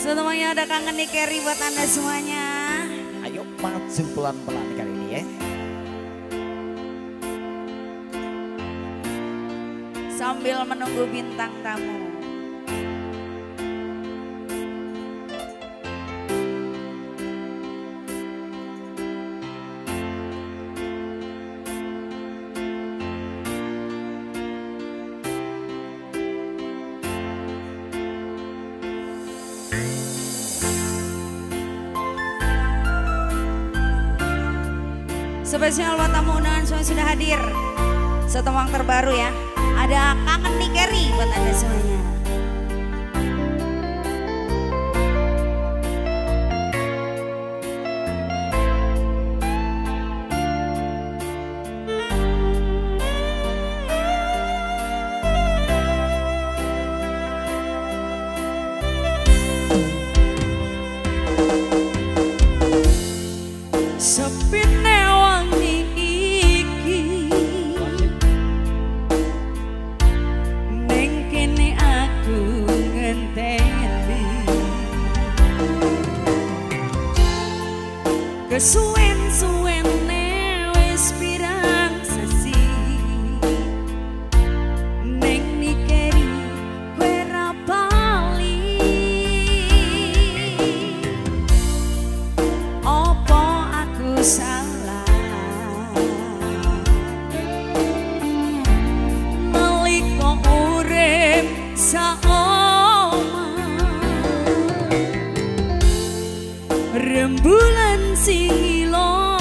Semuanya ada kangen nih Kerry buat anda semuanya. Ayo maju pelan-pelan kali ini ya. Sambil menunggu bintang tamu. Spesial buat tamu undangan semua sudah hadir. Setemang terbaru ya. Ada kangen nih Kerry buat anda semuanya. Kesuwen-suwen wis pirang sesi. Neng nikeri kowe ra bali. Opo aku salah? Naliko urip saoma rembulan si hilang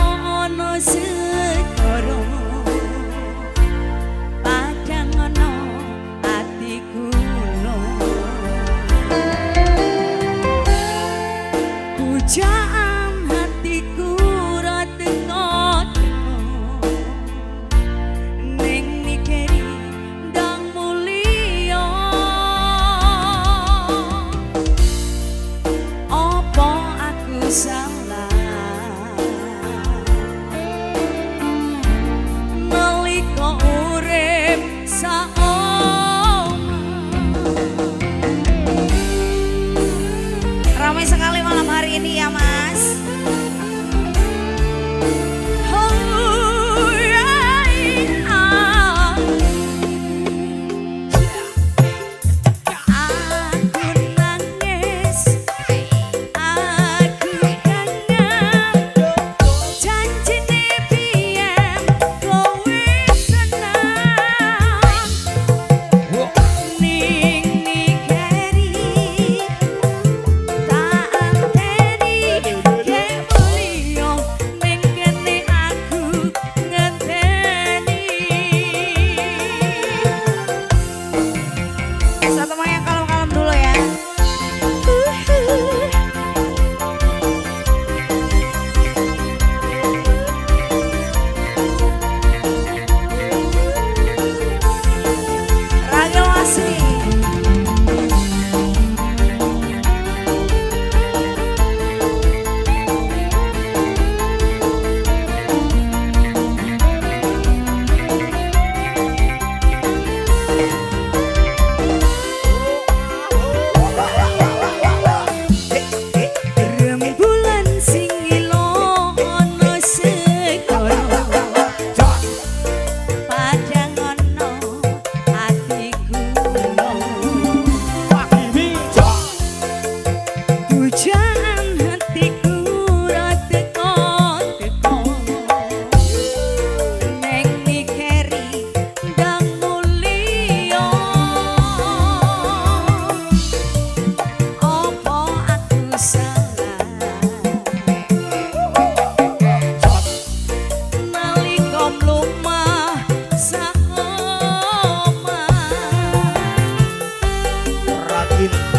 in